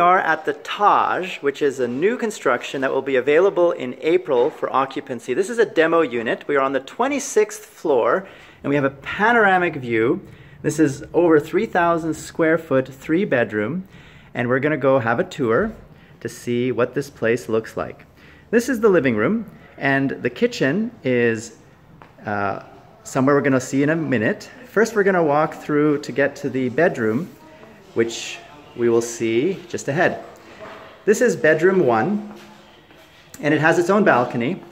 We are at the Taj, which is a new construction that will be available in April for occupancy. This is a demo unit. We are on the 26th floor and we have a panoramic view. This is over 3,000 square foot, three bedroom, and we're gonna go have a tour to see what this place looks like. This is the living room and the kitchen is uh, somewhere we're gonna see in a minute. First, we're gonna walk through to get to the bedroom, which we will see just ahead. This is bedroom one, and it has its own balcony.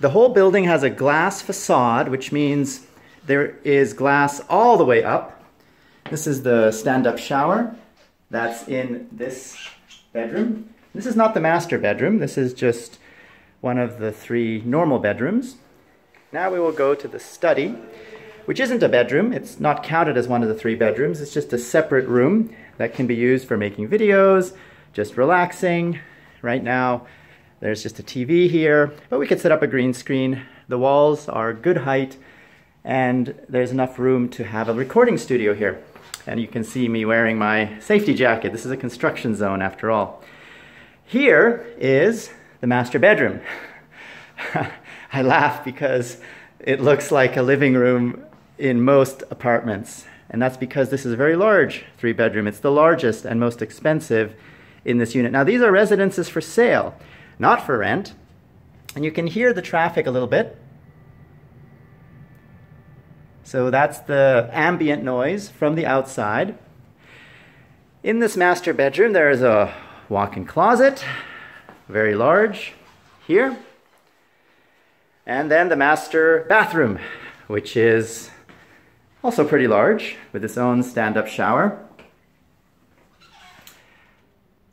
The whole building has a glass facade, which means there is glass all the way up. This is the stand-up shower. That's in this bedroom. This is not the master bedroom. This is just one of the three normal bedrooms. Now we will go to the study, which isn't a bedroom. It's not counted as one of the three bedrooms. It's just a separate room that can be used for making videos, just relaxing. Right now, there's just a TV here, but we could set up a green screen. The walls are good height, and there's enough room to have a recording studio here. And you can see me wearing my safety jacket. This is a construction zone after all. Here is the master bedroom. I laugh because it looks like a living room in most apartments. And that's because this is a very large three bedroom. It's the largest and most expensive in this unit. Now these are residences for sale, not for rent. And you can hear the traffic a little bit. So that's the ambient noise from the outside. In this master bedroom, there is a walk-in closet, very large, here. And then the master bathroom, which is also pretty large, with its own stand-up shower.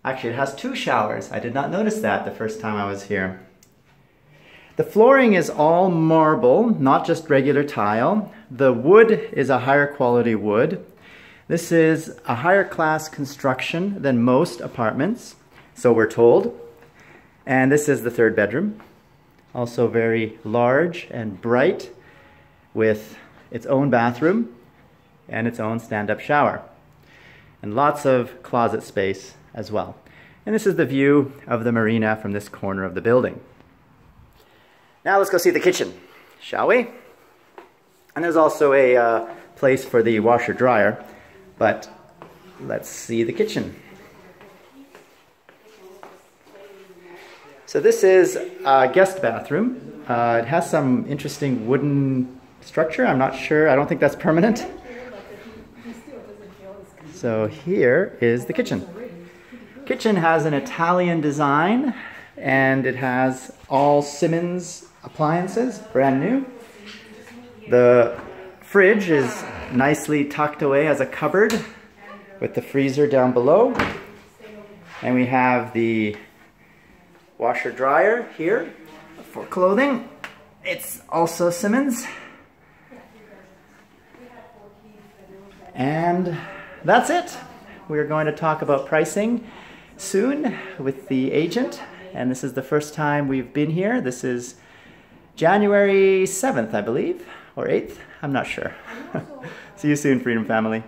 Actually, it has two showers. I did not notice that the first time I was here. The flooring is all marble, not just regular tile. The wood is a higher quality wood. This is a higher class construction than most apartments, so we're told. And this is the third bedroom. Also very large and bright with its own bathroom and its own stand-up shower. And lots of closet space as well. And this is the view of the marina from this corner of the building. Now let's go see the kitchen, shall we? And there's also a uh, place for the washer dryer, but let's see the kitchen. So this is a guest bathroom. Uh, it has some interesting wooden structure. I'm not sure. I don't think that's permanent. So here is the kitchen. Kitchen has an Italian design and it has all Siemens appliances, brand new. The fridge is nicely tucked away as a cupboard with the freezer down below. And we have the washer dryer here for clothing. It's also Siemens. And that's it. We're going to talk about pricing soon with the agent. And this is the first time we've been here. This is January 7th, I believe, or 8th. I'm not sure. See you soon, Freedom Family.